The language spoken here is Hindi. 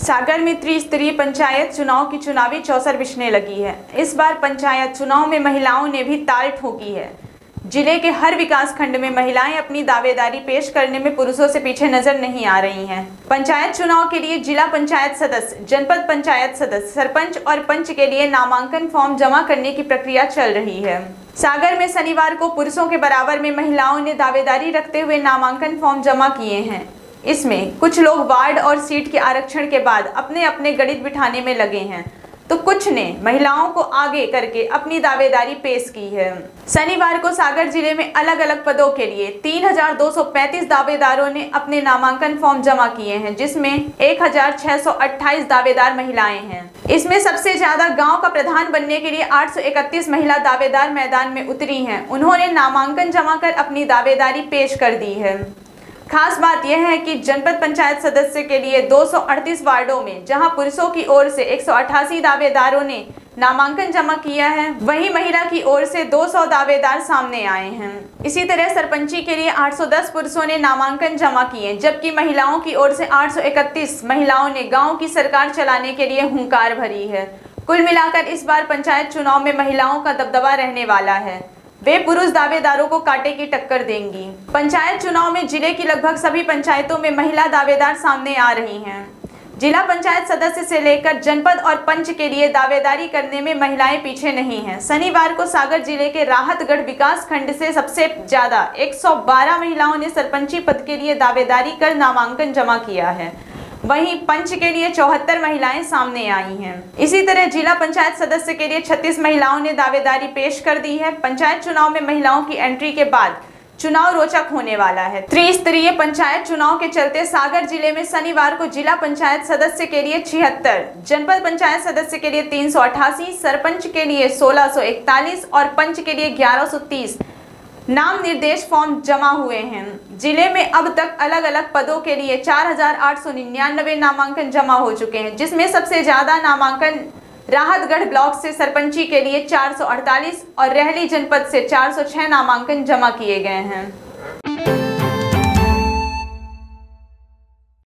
सागर में त्रिस्तरीय पंचायत चुनाव की चुनावी चौसर बिछने लगी है। इस बार पंचायत चुनाव में महिलाओं ने भी ताल ठोकी है। ज़िले के हर विकास खंड में महिलाएँ अपनी दावेदारी पेश करने में पुरुषों से पीछे नज़र नहीं आ रही हैं। पंचायत चुनाव के लिए जिला पंचायत सदस्य, जनपद पंचायत सदस्य, सरपंच और पंच के लिए नामांकन फॉर्म जमा करने की प्रक्रिया चल रही है। सागर में शनिवार को पुरुषों के बराबर में महिलाओं ने दावेदारी रखते हुए नामांकन फॉर्म जमा किए हैं। इसमें कुछ लोग वार्ड और सीट के आरक्षण के बाद अपने अपने गणित बिठाने में लगे हैं। तो कुछ ने महिलाओं को आगे करके अपनी दावेदारी पेश की है। शनिवार को सागर ज़िले में अलग अलग पदों के लिए 3,235 दावेदारों ने अपने नामांकन फॉर्म जमा किए हैं जिसमें 1,628 दावेदार महिलाएँ हैं। इसमें सबसे ज़्यादा गाँव का प्रधान बनने के लिए 831 महिला दावेदार मैदान में उतरी हैं। उन्होंने नामांकन जमा कर अपनी दावेदारी पेश कर दी है। खास बात यह है कि जनपद पंचायत सदस्य के लिए 238 वार्डों में, जहाँ पुरुषों की ओर से 188 दावेदारों ने नामांकन जमा किया है, वहीं महिला की ओर से 200 दावेदार सामने आए हैं। इसी तरह सरपंची के लिए 810 पुरुषों ने नामांकन जमा किए जबकि महिलाओं की ओर से 831 महिलाओं ने गाँव की सरकार चलाने के लिए हुंकार भरी है। कुल मिलाकर इस बार पंचायत चुनाव में महिलाओं का दबदबा रहने वाला है। वे पुरुष दावेदारों को कांटे की टक्कर देंगी। पंचायत चुनाव में ज़िले की लगभग सभी पंचायतों में महिला दावेदार सामने आ रही हैं। जिला पंचायत सदस्य से लेकर जनपद और पंच के लिए दावेदारी करने में महिलाएँ पीछे नहीं हैं। शनिवार को सागर ज़िले के राहतगढ़ विकास खंड से सबसे ज़्यादा 112 महिलाओं ने सरपंची पद के लिए दावेदारी कर नामांकन जमा किया है। वहीं पंच के लिए चौहत्तर महिलाएँ सामने आई हैं। इसी तरह जिला पंचायत सदस्य के लिए 36 महिलाओं ने दावेदारी पेश कर दी है। पंचायत चुनाव में महिलाओं की एंट्री के बाद चुनाव रोचक होने वाला है। त्रिस्तरीय पंचायत चुनाव के चलते सागर ज़िले में शनिवार को जिला पंचायत सदस्य के लिए छिहत्तर, जनपद पंचायत सदस्य के लिए तीन सौ अठासी, सरपंच के लिए सोलह और पंच के लिए ग्यारह नाम निर्देश फॉर्म जमा हुए हैं। ज़िले में अब तक अलग अलग पदों के लिए चार हज़ार आठ सौ निन्यानवे नामांकन जमा हो चुके हैं, जिसमें सबसे ज़्यादा नामांकन राहतगढ़ ब्लॉक से सरपंची के लिए 448 और रहली जनपद से 406 नामांकन जमा किए गए हैं।